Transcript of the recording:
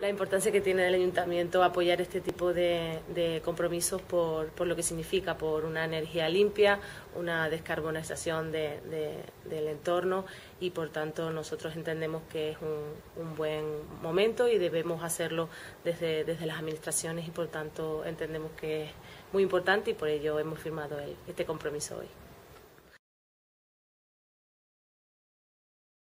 la importancia que tiene el ayuntamiento apoyar este tipo de, compromisos por, por, lo que significa, por una energía limpia, una descarbonización de, del entorno y por tanto nosotros entendemos que es un, un, buen momento y debemos hacerlo desde, las administraciones y por tanto entendemos que es muy importante y por ello hemos firmado el, este compromiso hoy.